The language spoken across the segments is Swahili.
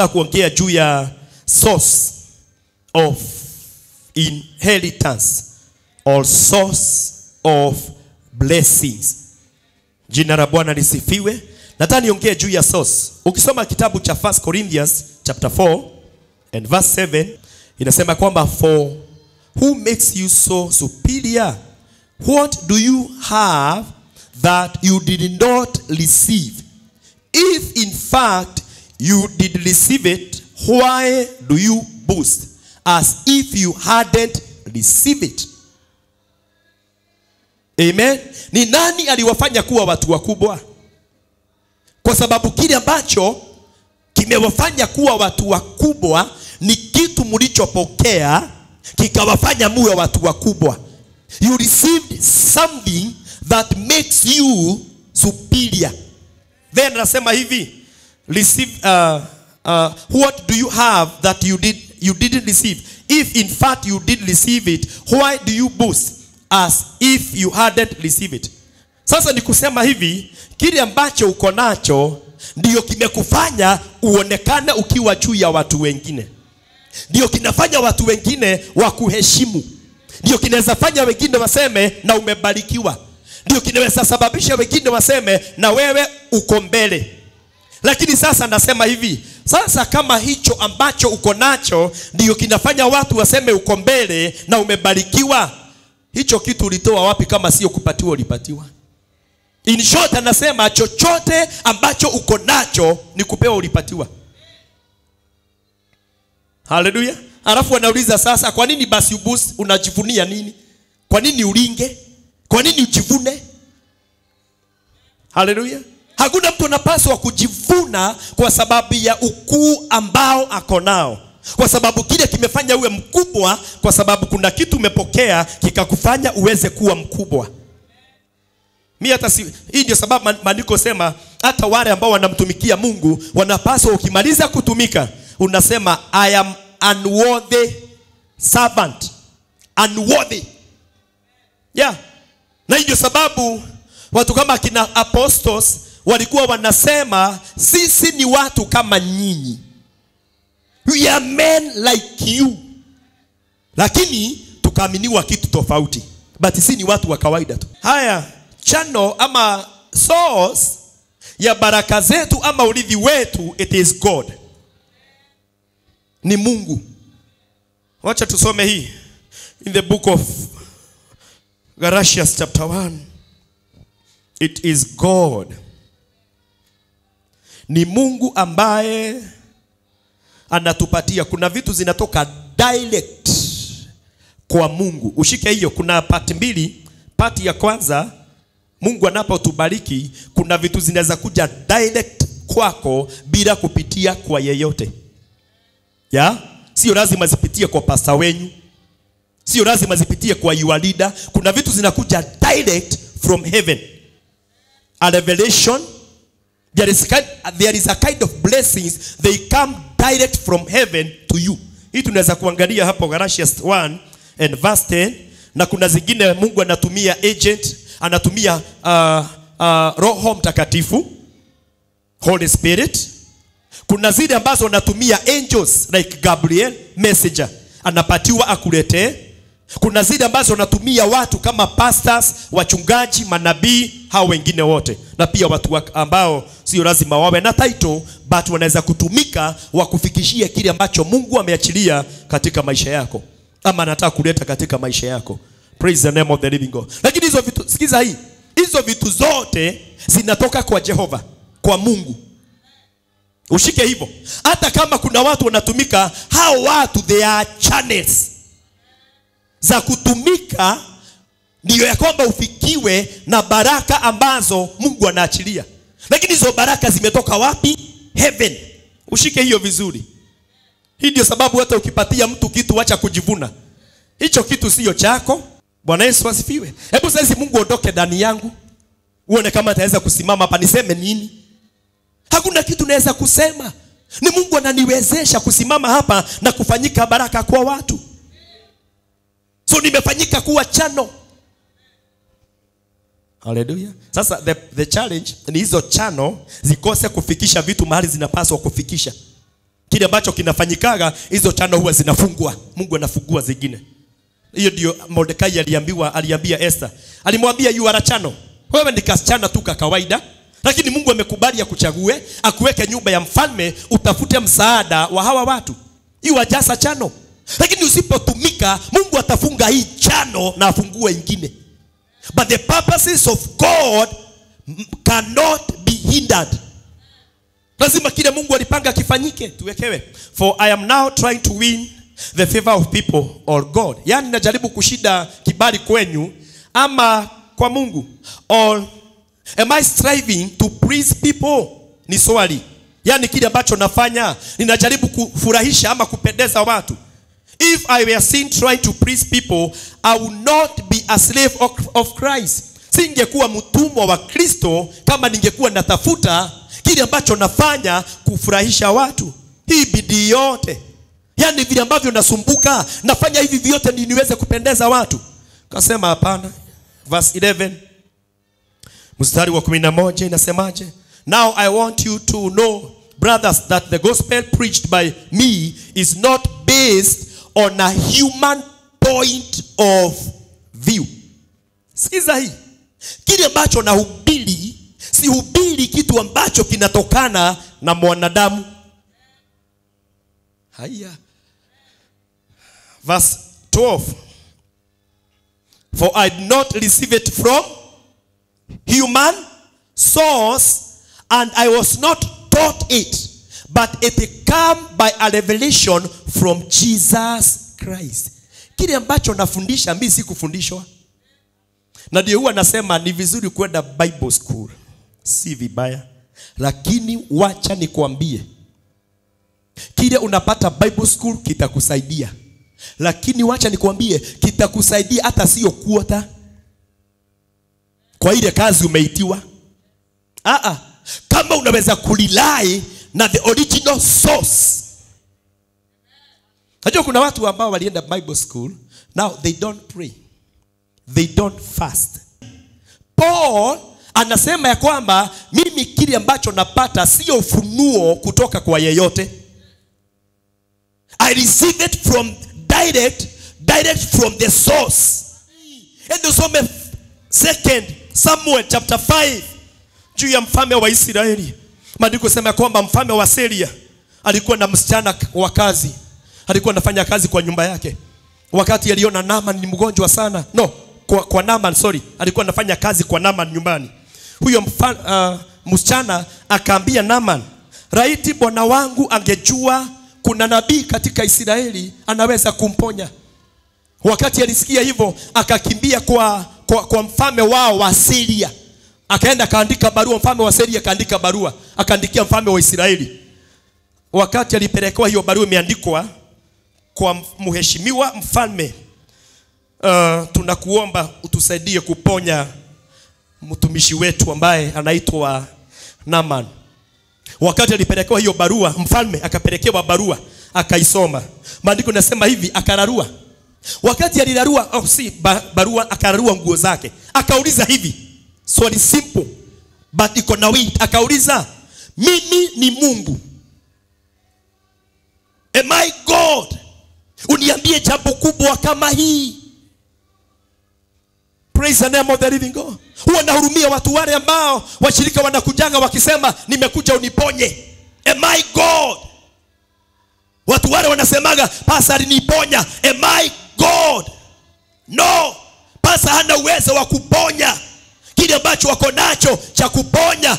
nataka kuongea juu ya source of inheritance or source of blessings. Jina la bwana lisifiwe. Nataka niongee juu ya source. Ukisoma kitabu cha 1 corinthians chapter 4 and verse 7 inasema kwamba for who makes you so superior? What do you have that you did not receive? If in fact you did receive it, why do you boast as if you hadn't received it? Amen. Ni nani aliwafanya kuwa watu wakubwa? Kwa sababu kile ambacho kimewafanya kuwa watu wakubwa ni kitu mlichopokea kikawafanya muwe watu wakubwa. You received something that makes you superior. Then anasema hivi, receive uh, uh, what do you have that you did you didn't receive? If in fact you did receive it, why do you boast as if you hadn't received it? Sasa ni kusema hivi, kile ambacho uko nacho ndiyo kimekufanya uonekane ukiwa juu ya watu wengine, ndio kinafanya watu wengine wakuheshimu, ndio kinaweza fanya wengine waseme na umebarikiwa, ndio kinaweza sababisha wengine waseme na wewe uko mbele. Lakini sasa nasema hivi, sasa kama hicho ambacho uko nacho ndio kinafanya watu waseme uko mbele na umebarikiwa, hicho kitu ulitoa wapi kama sio kupatiwa ulipatiwa? In short anasema chochote ambacho uko nacho ni kupewa ulipatiwa. Haleluya. Alafu anauliza sasa, kwa nini basi ubusi unajivunia nini? Kwa nini ulinge? Kwa nini ujivune? Haleluya. Hakuna mtu anapaswa kujivuna kwa sababu ya ukuu ambao ako nao, kwa sababu kile kimefanya uwe mkubwa, kwa sababu kuna kitu umepokea kikakufanya uweze kuwa mkubwa. Mi hata si, hii ndio sababu maandiko sema hata wale ambao wanamtumikia Mungu wanapaswa, ukimaliza kutumika unasema I am unworthy servant, unworthy yeah. Na hii ndio sababu watu kama akina apostles walikuwa wanasema sisi ni watu kama nyinyi, we are men like you, lakini tukaaminiwa kitu tofauti, but si ni watu wa kawaida tu. Haya, chano ama source ya baraka zetu ama urithi wetu, it is God, ni Mungu. Wacha tusome hii in the book of Galatians chapter 1. It is God. Ni Mungu ambaye anatupatia. Kuna vitu zinatoka direct kwa Mungu. Ushike hiyo. Kuna pati mbili. Pati ya kwanza, Mungu anapotubariki, kuna vitu zinaweza kuja direct kwako bila kupitia kwa yeyote, ya sio lazima zipitie kwa pasta wenyu sio lazima zipitie kwa your leader. Kuna vitu zinakuja direct from heaven. A revelation there is, there is a kind of blessings they come direct from heaven to you. Hii tunaweza kuangalia hapo Galatians 1 and verse 10, na kuna zingine Mungu anatumia agent, anatumia uh, uh, Roho Mtakatifu, Holy Spirit. Kuna zile ambazo anatumia angels like Gabriel messenger, anapatiwa akuletee kuna zile ambazo anatumia watu kama pastors, wachungaji, manabii, hao wengine wote, na pia watu ambao sio lazima wawe na title but wanaweza kutumika wakufikishia kile ambacho Mungu ameachilia katika maisha yako ama anataka kuleta katika maisha yako. Praise the name of the living God. Lakini hizo vitu, sikiza hii, hizo vitu zote zinatoka kwa Jehova, kwa Mungu. Ushike hivyo. Hata kama kuna watu wanatumika, hao watu they are channels za kutumika ndiyo ya kwamba ufikiwe na baraka ambazo Mungu anaachilia. Lakini hizo baraka zimetoka wapi? Heaven. Ushike hiyo vizuri. hii ndio sababu hata ukipatia mtu kitu wacha kujivuna. Hicho kitu sio chako. Bwana yesu asifiwe. Hebu sasa mungu ondoke ndani yangu. Uone kama ataweza kusimama hapa niseme nini? Hakuna kitu naweza kusema. Ni mungu ananiwezesha kusimama hapa na kufanyika baraka kwa watu. So nimefanyika kuwa chano haleluya sasa the, the challenge ni hizo chano zikose kufikisha vitu mahali zinapaswa kufikisha. Kile ambacho kinafanyikaga hizo chano huwa zinafungwa. Mungu anafungua zingine. Hiyo ndio mordekai aliambiwa aliambia esther alimwambia you are a chano. Wewe ni kasichana tu ka kawaida. Lakini mungu amekubali akuchague akuweke nyumba ya mfalme utafute msaada wa hawa watu. You are just a chano. Lakini usipotumika mungu atafunga hii chano na afungue ingine but the purposes of god cannot be hindered. Lazima kile mungu alipanga kifanyike tuwekewe. For i am now trying to win the favor of people or god. Yaani najaribu kushida kibali kwenyu ama kwa mungu. Or am i striving to please people? Ni swali. Yaani kile ambacho nafanya ninajaribu kufurahisha ama kupendeza watu if i were seen trying to please people i would not be a slave of, christ. Singekuwa mtumwa wa kristo kama ningekuwa natafuta kile ambacho nafanya kufurahisha watu. Hii bidii yote. Yani vile ambavyo nasumbuka nafanya hivi vyote ni niweze kupendeza watu. Kasema hapana. Verse 11 mstari wa 11 inasemaje? Now i want you to know brothers that the gospel preached by me is not based on a human point of view. Sikiza hii. Kile ambacho nahubiri sihubiri kitu ambacho kinatokana na mwanadamu. Haya verse 12 for i did not receive it from human source and i was not taught it but it come by a revelation from jesus christ. Kile ambacho nafundisha mimi si kufundishwa na ndio huwa nasema ni vizuri kwenda bible school. Si vibaya. Lakini wacha nikwambie. Kile unapata bible school kitakusaidia. Lakini wacha nikwambie kitakusaidia hata sio kuota. Kwa ile kazi umeitiwa. Aa, kama unaweza kulilai na the original source. Najua kuna watu ambao walienda bible school now they don't pray. They don't fast. Paul anasema ya kwamba mimi kile ambacho napata sio ufunuo kutoka kwa yeyote. I receive it from direct direct from the source. Ende usome second samuel chapter 5 juu ya mfalme wa israeli maandiko sema kwamba mfalme wa seria alikuwa na msichana wa kazi. Alikuwa anafanya kazi kwa nyumba yake. Wakati aliona naman ni mgonjwa sana. No kwa, kwa naman sorry. Alikuwa anafanya kazi kwa naman nyumbani. Huyo mfa, uh, msichana akaambia naman raiti bwana wangu angejua kuna nabii katika israeli anaweza kumponya. Wakati alisikia hivyo akakimbia kwa, kwa, kwa mfalme wao wa siria akaenda akaandika barua mfalme wa Seria akaandika barua akaandikia mfalme wa israeli. Wakati alipelekewa hiyo barua imeandikwa kwa mheshimiwa mfalme uh, tunakuomba utusaidie kuponya mtumishi wetu ambaye anaitwa naman wakati alipelekewa hiyo barua mfalme akapelekewa barua akaisoma. Maandiko nasema hivi akararua. Wakati alirarua oh, si ba, barua akararua nguo zake. Akauliza hivi swali simple but iko na weight akauliza mimi ni mungu. Am i god? Uniambie jambo kubwa kama hii. Praise the name of the living god. Huwa nahurumia watu wale ambao washirika wanakujanga wakisema nimekuja uniponye. Am i god? Watu wale wanasemaga pasa aliniponya am i god? No. Pasa hana uwezo wa kuponya ambacho wako nacho cha kuponya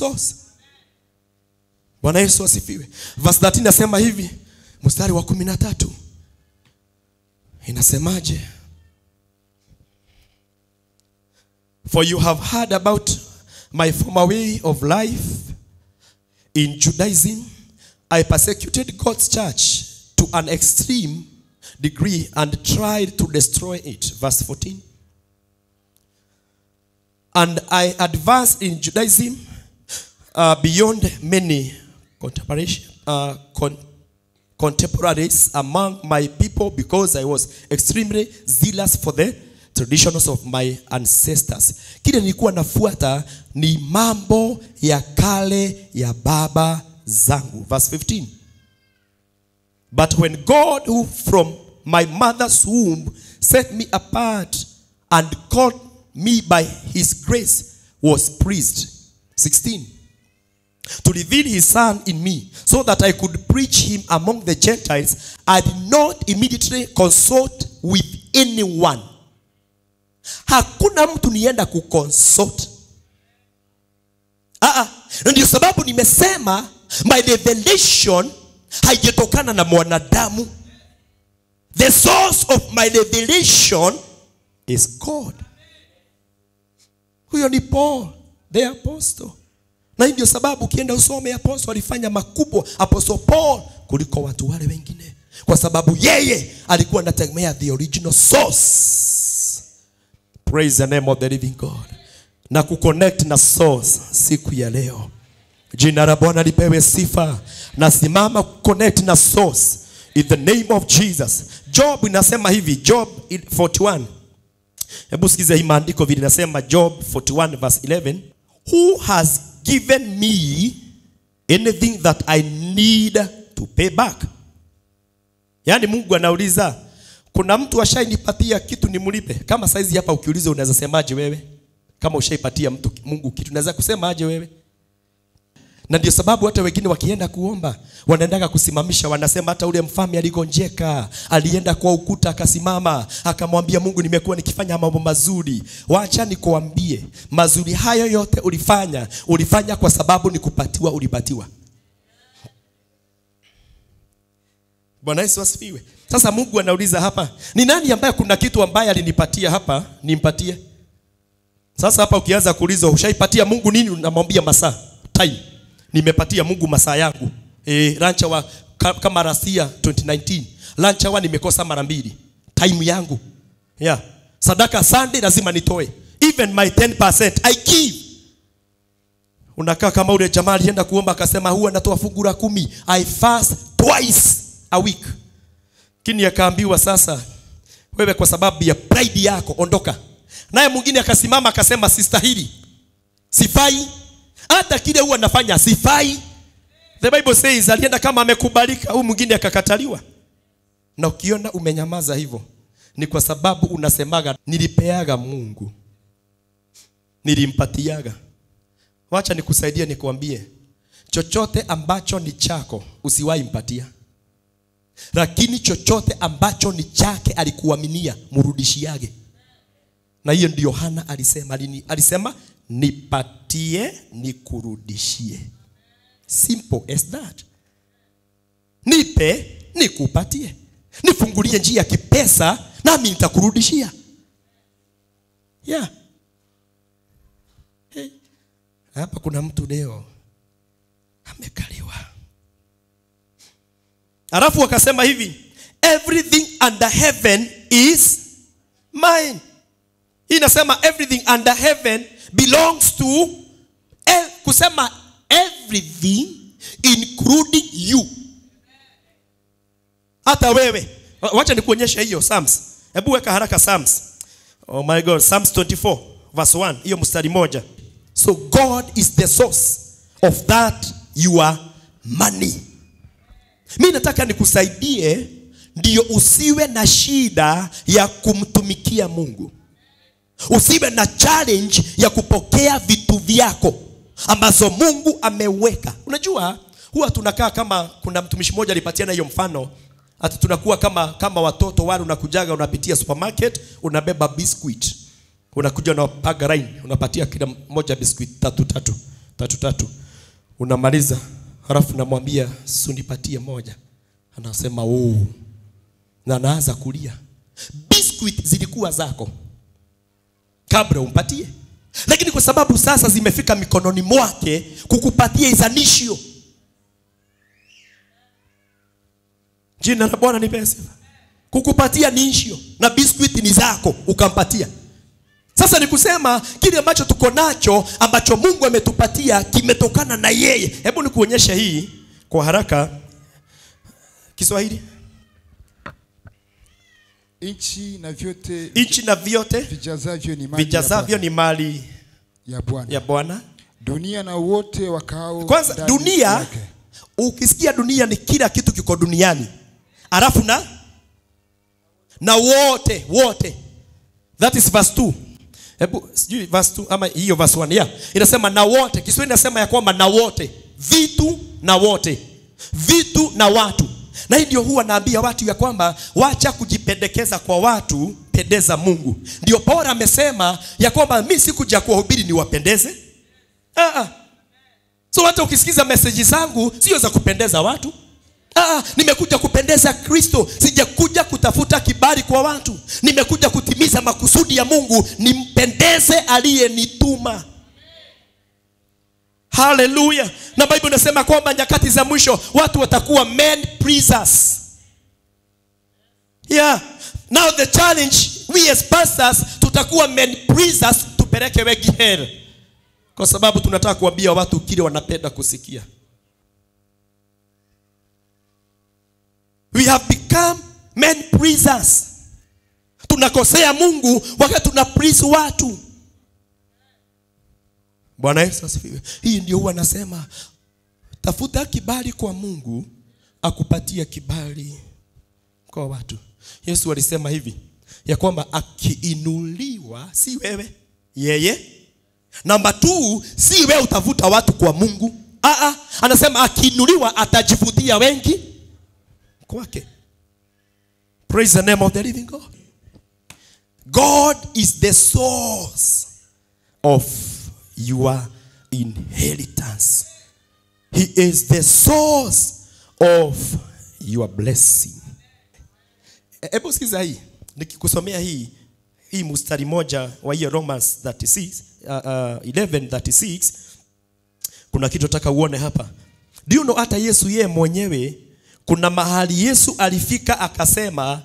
source bwana yesu asifiwe. Verse 13 nasema hivi mstari wa kumi na tatu. Inasemaje? For you have heard about my former way of life. In judaism i persecuted god's church to an extreme degree and tried to destroy it. Verse 14 and I advanced in Judaism uh, beyond many uh, con- contemporaries among my people because I was extremely zealous for the traditions of my ancestors. Kile nilikuwa nafuata ni mambo ya kale ya baba zangu. Verse 15. But when God, who from my mother's womb set me apart and called me by his grace, was pleased. 16. To reveal his son in me, so that I could preach him among the Gentiles, I did not immediately consult with anyone. Hakuna mtu nienda kuconsult. Ah, ah. Na sababu nimesema my revelation haijatokana na mwanadamu. The source of my revelation is God. Huyo ni Paul, the apostle. Na hii ndio sababu ukienda usome apostle alifanya makubwa apostle Paul kuliko watu wale wengine, kwa sababu yeye alikuwa anategemea the original source. Praise the name of the living God. Na kuconnect na source siku ya leo. Jina la Bwana lipewe sifa. Nasimama kuconnect na source in the name of Jesus. Job inasema hivi, Job 41. Hebu sikiza hii maandiko vile inasema Job 41 verse 11. Who has given me anything that I need to pay back? Yaani Mungu anauliza kuna mtu ashainipatia kitu nimlipe? Kama saizi hapa ukiuliza unaweza semaje wewe? Kama ushaipatia mtu Mungu kitu unaweza kusema aje wewe? Na ndio sababu hata wengine wakienda kuomba wanaendaga kusimamisha, wanasema hata ule mfalme aligonjeka, alienda kwa ukuta akasimama, akamwambia Mungu, nimekuwa nikifanya mambo mazuri. Wacha nikuambie, mazuri hayo yote ulifanya, ulifanya kwa sababu ni kupatiwa, ulipatiwa. Bwana Yesu asifiwe. Sasa Mungu anauliza hapa, ni nani ambaye kuna kitu ambaye alinipatia hapa nimpatie? Sasa hapa ukianza kuulizwa ushaipatia Mungu nini, unamwambia masaa time nimepatia Mungu masaa yangu. E, hour ka- kama rasia 2019 lunch hour nimekosa mara mbili time yangu yeah. Sadaka Sunday lazima nitoe even my 10% I give. Unakaa kama ule jamaa alienda kuomba akasema huwa natoa fungu la kumi I fast twice a week, Kini akaambiwa sasa, wewe kwa sababu ya pride yako ondoka. Naye mwingine akasimama akasema sistahili, sifai hata kile huwa nafanya sifai. The Bible says alienda kama amekubalika, huyu mwingine akakataliwa. Na ukiona umenyamaza hivyo, ni kwa sababu unasemaga nilipeaga Mungu, nilimpatiaga. Wacha nikusaidie, nikwambie, chochote ambacho ni chako usiwahi mpatia, lakini chochote ambacho ni chake alikuaminia, mrudishiage. Na hiyo ndio Hana alisema, alini- alisema nipatie nikurudishie. Simple as that. Nipe nikupatie, nifungulie njia ya kipesa nami nitakurudishia. Yeah. Hey. Hapa kuna mtu leo amekaliwa, alafu akasema hivi, everything under heaven is mine. Hii inasema everything under heaven belongs to kusema everything including you. Hata wewe. Wa- Wacha nikuonyeshe hiyo Psalms. Hebu weka haraka Psalms. Oh my God, Psalms 24 verse 1. Hiyo mstari moja. So God is the source of that your money. Mi nataka nikusaidie ndio usiwe na shida ya kumtumikia Mungu. Usiwe na challenge ya kupokea vitu vyako ambazo Mungu ameweka. Unajua, huwa tunakaa kama kuna mtumishi mmoja alipatiana hiyo mfano, hata tunakuwa kama kama watoto wale unakujaga unapitia supermarket unabeba biscuit unakuja unapaga line unapatia kila mmoja biscuit tatu tatu tatu tatu. Unamaliza halafu namwambia sunipatie moja. Anasema oo na anaanza kulia. Biscuit zilikuwa zako kabla umpatie. Lakini kwa sababu sasa zimefika mikononi mwake kukupatia izanishio. Jina la bwana nipe sifa kukupatia ni na biscuit ni zako ukampatia. Sasa ni kusema kile ambacho tuko nacho ambacho mungu ametupatia kimetokana na yeye. Hebu nikuonyeshe hii kwa haraka. Kiswahili nchi na vyote nchi na vyote vijazavyo ni mali vijazavyo ni mali ya Bwana. ya bwana. Dunia na wote wakao kwanza dunia yake. ukisikia dunia ni kila kitu kiko duniani. Alafu na na wote wote. That is verse 2 hebu sijui verse 2 ama hiyo verse 1 yeah. Inasema na wote. Kiswahili inasema ya kwamba na wote. Vitu na wote. Vitu na watu na hii ndio huwa naambia watu ya kwamba wacha kujipendekeza kwa watu pendeza mungu ndio paulo amesema ya kwamba mi sikuja kuwahubiri niwapendeze ah, ah. So hata ukisikiza meseji zangu sio za kupendeza watu. Ah, nimekuja kupendeza Kristo, sijakuja kutafuta kibali kwa watu. Nimekuja kutimiza makusudi ya Mungu, nimpendeze aliyenituma. Haleluya! Na Biblia inasema kwamba nyakati za mwisho watu watakuwa men pleasers. Yeah. Now the challenge we as pastors tutakuwa men pleasers tupeleke wengi hell, kwa sababu tunataka kuambia watu kile wanapenda kusikia. We have become men pleasers. Tunakosea Mungu wakati tuna please watu. Bwana Yesu asifiwe. Hii ndio huwa nasema tafuta kibali kwa Mungu akupatia kibali kwa watu. Yesu alisema hivi ya kwamba akiinuliwa si wewe, yeye Namba tu si wewe utavuta watu kwa Mungu. Ah, ah, anasema akiinuliwa atajivutia wengi kwake. Praise the name of the living God. God is the source of your inheritance. He is the source of your blessing. Hebu sikiza hii, nikikusomea hii hii mustari moja wa hiyo Romans 36 uh, uh, 11:36 kuna kitu nataka uone hapa. Do you know hata Yesu yeye mwenyewe kuna mahali Yesu alifika akasema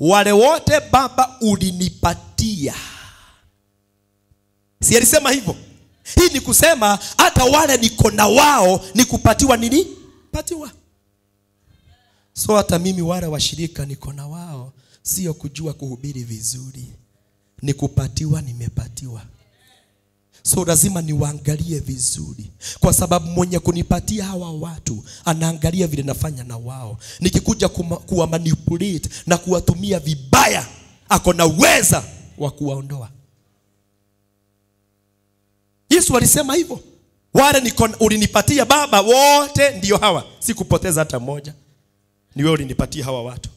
wale wote Baba ulinipatia. Si alisema hivyo? Hii ni kusema hata wale niko na wao ni kupatiwa nini? Patiwa. So hata mimi wale washirika niko na wao sio kujua kuhubiri vizuri. Ni kupatiwa nimepatiwa. So lazima niwaangalie vizuri. Kwa sababu mwenye kunipatia hawa watu anaangalia vile nafanya na wao. Nikikuja kuwa manipulate na kuwatumia vibaya ako na uweza wa kuwaondoa yesu alisema hivyo. Wale ulinipatia baba wote ndio hawa. Sikupoteza hata mmoja ni wewe ulinipatia hawa watu.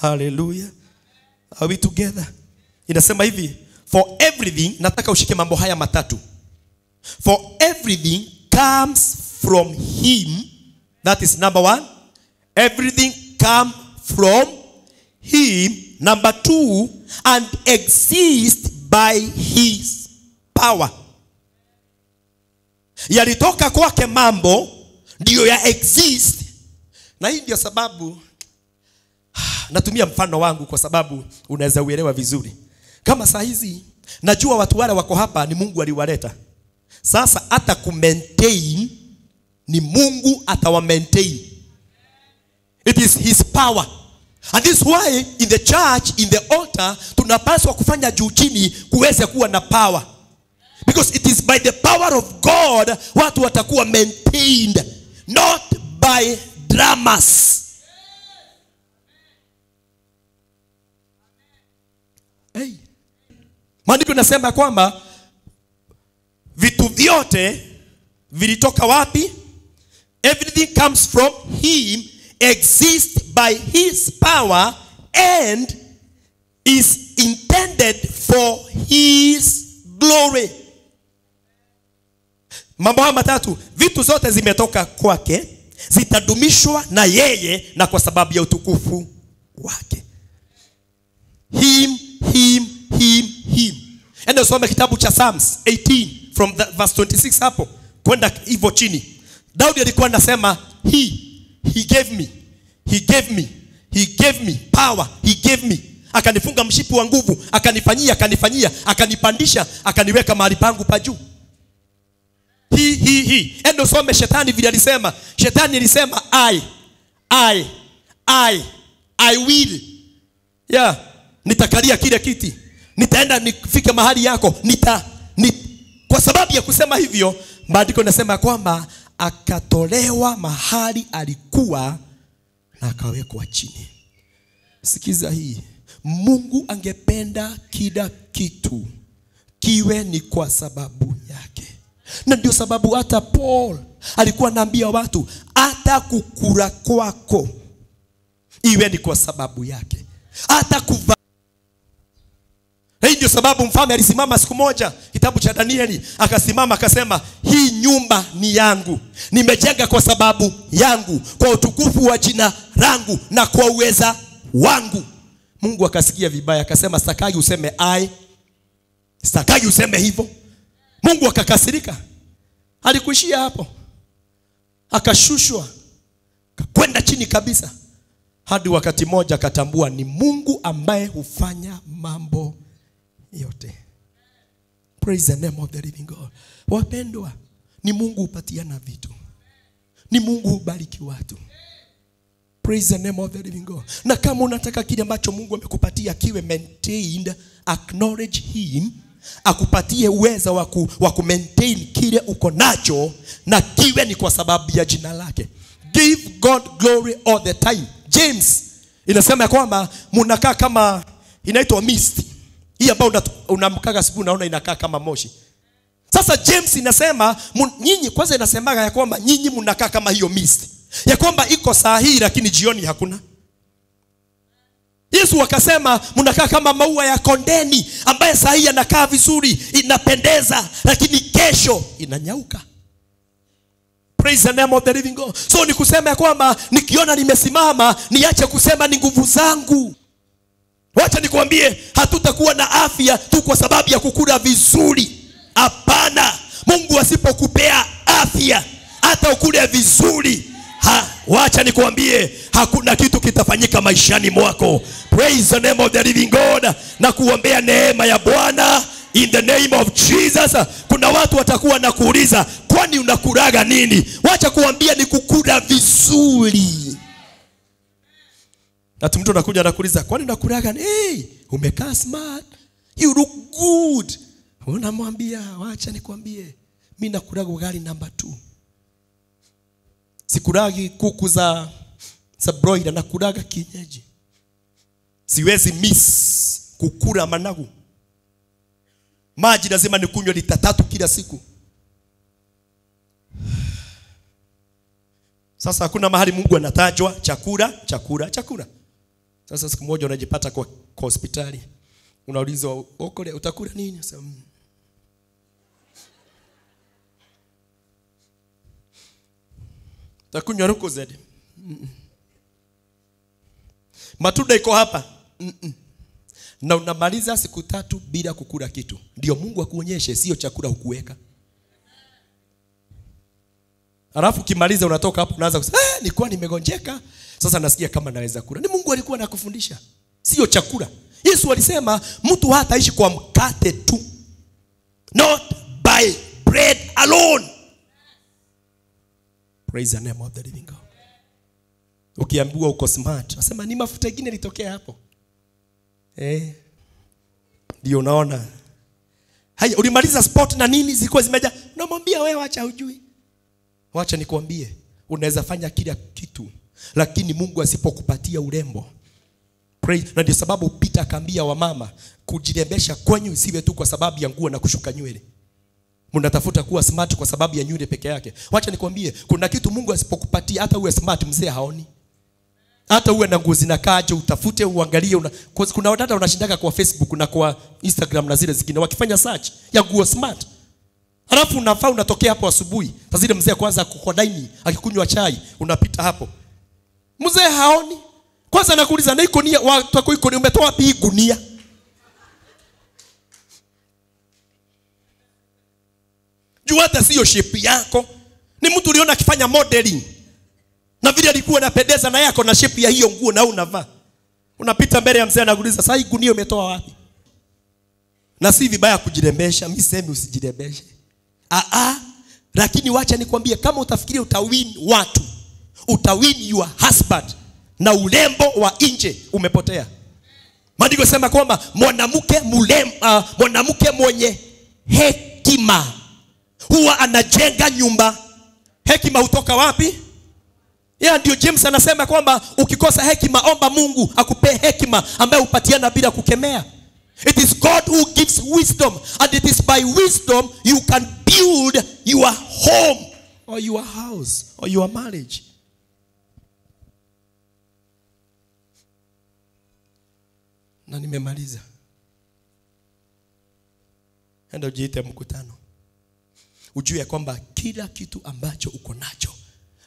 Haleluya are we together? Inasema hivi for everything nataka ushike mambo haya matatu. For everything comes from him that is number one. Everything come from him number two and exist by his power. Yalitoka kwake mambo ndiyo ya exist. Na hii ndio sababu natumia mfano wangu kwa sababu unaweza uelewa vizuri. Kama saa hizi najua watu wale wako hapa ni mungu aliwaleta. Sasa hata kumaintain ni mungu atawa maintain. It is his power and this is why in the church in the altar tunapaswa kufanya juu chini kuweze kuwa na power. Because it is by the power of god watu watakuwa maintained not by dramas. Hey. maandiko nasema kwamba vitu vyote vilitoka wapi? Everything comes from him exists by his power and is intended for his glory. Mambo haya matatu vitu zote zimetoka kwake zitadumishwa na yeye na kwa sababu ya utukufu wake. Him him him him. Ende usome kitabu cha psalms 18 from the, verse 26 hapo kwenda hivyo chini. Daudi alikuwa anasema he he gave me he gave me. He gave me power. He gave me. Akanifunga mshipi wa nguvu. Akanifanyia akanifanyia. Akanipandisha. Akaniweka mahali pangu pa juu. Hi hi hi endo some shetani vile alisema. Shetani alisema i i i i will. Yeah. Nitakalia kile kiti. Nitaenda nifike mahali yako. Nita ni, kwa sababu ya kusema hivyo maandiko inasema kwamba akatolewa mahali alikuwa na akawekwa chini. Sikiza hii. Mungu angependa kila kitu kiwe ni kwa sababu yake. Na ndio sababu hata paul alikuwa anaambia watu hata kukura kwako iwe ni kwa sababu yake. Hata kuva ndio sababu mfalme alisimama siku moja kitabu cha danieli akasimama akasema hii nyumba ni yangu. Nimejenga kwa sababu yangu kwa utukufu wa jina langu na kwa uweza wangu. Mungu akasikia vibaya akasema stakagi useme ai stakagi useme hivyo. Mungu akakasirika. Alikuishia hapo. Akashushwa. Kakwenda chini kabisa. Hadi wakati moja akatambua ni mungu ambaye hufanya mambo yote. Praise the name of the living god. Wapendwa ni mungu hupatiana vitu. Ni mungu hubariki watu. Praise the name of the living god. Na kama unataka kile ambacho mungu amekupatia kiwe maintained acknowledge him akupatie uweza wa ku, maintain kile uko nacho na kiwe ni kwa sababu ya jina lake. Give god glory all the time. James inasema ya kwamba mnakaa kama inaitwa mist hii ambayo unamkaga asubuhi unaona inakaa kama moshi. Sasa james inasema nyinyi kwanza inasemaga ya kwamba nyinyi mnakaa kama hiyo mist. Ya kwamba iko saa hii lakini jioni hakuna. Yesu akasema mnakaa kama maua ya kondeni ambaye saa hii yanakaa vizuri inapendeza lakini kesho inanyauka. Praise the name of the living god. So ni kusema ya kwamba nikiona nimesimama niache kusema ni nguvu zangu wacha nikwambie hatutakuwa na afya tu kwa sababu ya kukula vizuri. Hapana. Mungu asipokupea afya hata ukule vizuri ha, wacha nikwambie hakuna kitu kitafanyika maishani mwako. Praise the name of the living god na kuombea neema ya bwana in the name of jesus. Kuna watu watakuwa na kuuliza kwani unakuraga nini? Wacha kuambia ni kukula vizuri ati mtu anakuja anakuuliza kwani unakulaga hey, umekaa smart. You look good. Unamwambia wacha nikwambie mi nakulaga ugali namba two. Sikulagi kuku za za broiler nakulaga kienyeji. Siwezi miss kukula managu. Maji lazima nikunywe lita tatu kila siku. Sasa hakuna mahali mungu anatajwa chakula chakula chakula sasa siku moja unajipata kwa, hospitali unaulizwa okole utakula nini Sasa, "Mm." -mm. rukozedi matunda iko hapa Mm-mm. na unamaliza siku tatu bila kukula kitu ndio mungu akuonyeshe sio chakula hukuweka alafu ukimaliza unatoka hapo unaanza kusema ah, nilikuwa nimegonjeka sasa nasikia kama naweza kula. Ni mungu alikuwa anakufundisha sio chakula. Yesu alisema mtu hataishi kwa mkate tu not by bread alone. Praise the name of the living god. Ukiambiwa uko smart nasema ni mafuta ingine litokea hapo. Eh ndio unaona. Haya ulimaliza sport na nini zilikuwa zimeja? Unamwambia wewe acha hujui. Wacha nikwambie unaweza fanya kila kitu lakini mungu asipokupatia urembo. Praise. na ndio sababu pita akaambia wamama kujirembesha kwenyu isiwe tu kwa sababu ya nguo na kushuka nywele. Mnatafuta kuwa smart kwa sababu ya nywele peke yake. Wacha nikwambie kuna kitu mungu asipokupatia hata uwe smart mzee haoni. Hata uwe na nguo zinakaaje utafute uangalie una, kuna wadada wanashindaka kwa facebook na kwa instagram na zile zingine wakifanya search ya nguo smart. Halafu unafaa unatokea hapo asubuhi. Saa zile mzee kwanza kukodaini daini akikunywa chai unapita hapo mzee haoni? Kwanza nakuuliza na iko gunia watu wako iko gunia umetoa wapi gunia? Juu hata siyo shape yako. Ni mtu uliona akifanya modeling. Na vile alikuwa anapendeza na yako na shape ya hiyo nguo na unavaa. Unapita mbele ya mzee anakuuliza sasa hii gunia umetoa wapi? Na si vibaya kujirembesha mi semi usijirembeshe. Ah ah. Lakini wacha nikwambie kama utafikiria utawin watu utawin your husband na urembo wa nje umepotea. Maandiko sema kwamba mwanamke uh, mwanamke mwenye hekima huwa anajenga nyumba. Hekima hutoka wapi? Ya ndio james anasema kwamba ukikosa hekima omba mungu akupee hekima ambayo hupatiana bila kukemea. It is god who gives wisdom and it is by wisdom you can build your home or your house or your marriage na nimemaliza. Enda ujiite mkutano. Ujue ya kwamba kila kitu ambacho uko nacho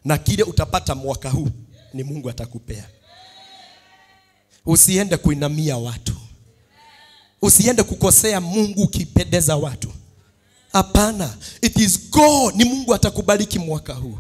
na kile utapata mwaka huu ni mungu atakupea. Usiende kuinamia watu. Usiende kukosea mungu ukipendeza watu. Hapana. It is god. Ni mungu atakubariki mwaka huu.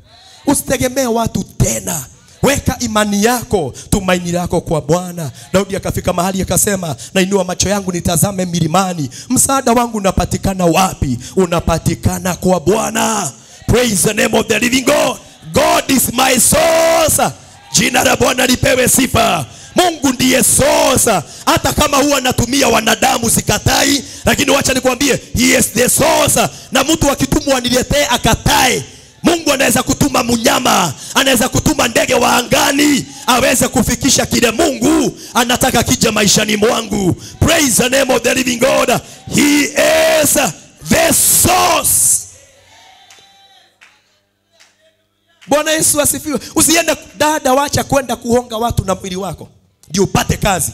Usitegemee watu tena weka imani yako tumaini lako kwa bwana. Daudi akafika mahali akasema nainua macho yangu nitazame milimani. Msaada wangu unapatikana wapi? Unapatikana kwa bwana. Praise the name of the living god. God is my source. Jina la bwana lipewe sifa. Mungu ndiye source. Hata kama huwa anatumia wanadamu sikatai lakini wacha nikwambie he is the source. Na mtu akitumwa niletee akatae mungu anaweza kutuma mnyama anaweza kutuma ndege wa angani aweze kufikisha kile mungu anataka kija maishani mwangu. Praise the name of the living god. He is the source. Bwana yesu asifiwe. Usiende dada wacha kwenda kuhonga watu na mwili wako ndio upate kazi.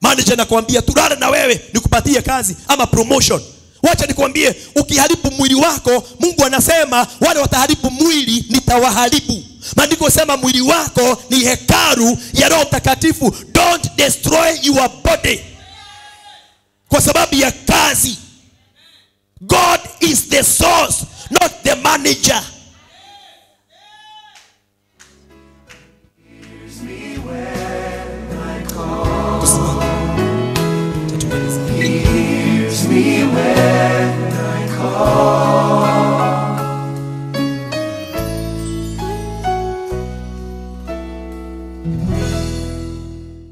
Manager nakwambia tulale na wewe nikupatie kazi ama promotion wacha nikwambie ukiharibu mwili wako mungu anasema wale wataharibu mwili nitawaharibu. Maandiko sema mwili wako ni hekaru ya roho mtakatifu. Don't destroy your body. Kwa sababu ya kazi. God is the source not the manager me when I call.